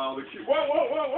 while. the kids. Whoa, whoa, whoa,